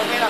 i